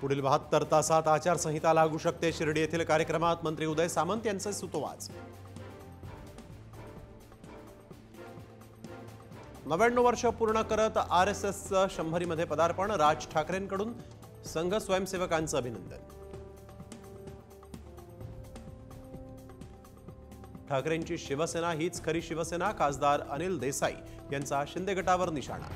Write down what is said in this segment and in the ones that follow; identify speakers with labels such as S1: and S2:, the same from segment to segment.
S1: पुढील बहात्तर तासात आचारसंहिता लागू शकते. शिर्डी येथील कार्यक्रमात मंत्री उदय सामंत यांचे सुतोवाच. नव्याण्णव वर्ष पूर्ण करत आर एस एसचं शंभरीमध्ये पदार्पण. राज ठाकरेंकडून संघ स्वयंसेवकांचं अभिनंदन. ठाकरेंची शिवसेना हीच खरी शिवसेना खासदार अनिल देसाई यांचा शिंदे गटावर निशाणा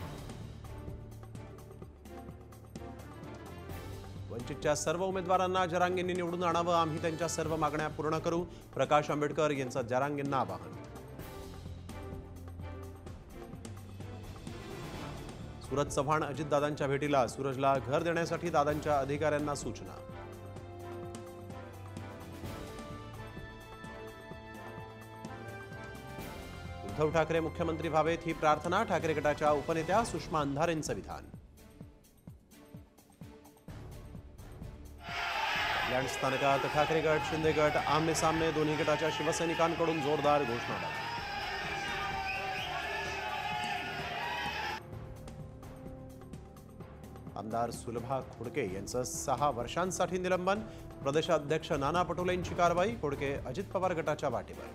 S1: वंचितच्या सर्व उमेदवारांना जरांगेंनी निवडून आणावं. आम्ही त्यांच्या सर्व मागण्या पूर्ण करू. प्रकाश आंबेडकर यांचं जरांगेंना आवाहन. सुरज चव्हाण अजितदादांच्या भेटीला सूरजला घर देण्यासाठी दादांच्या अधिकाऱ्यांना सूचना. उद्धव ठाकरे मुख्यमंत्री व्हावेत ही प्रार्थना. ठाकरे गटाच्या उपनेत्या सुषमा अंधारेंचं विधान. कल्याण स्थानकात ठाकरे गट शिंदे गट आमने सामने दोन्ही गटाच्या शिवसैनिकांकडून जोरदार घोषणा आमदार सुलभा खोडके यांचं सहा वर्षांसाठी निलंबन. प्रदेशाध्यक्ष नाना पटोलेंची कारवाई खोडके अजित पवार गटाच्या वाटेवर.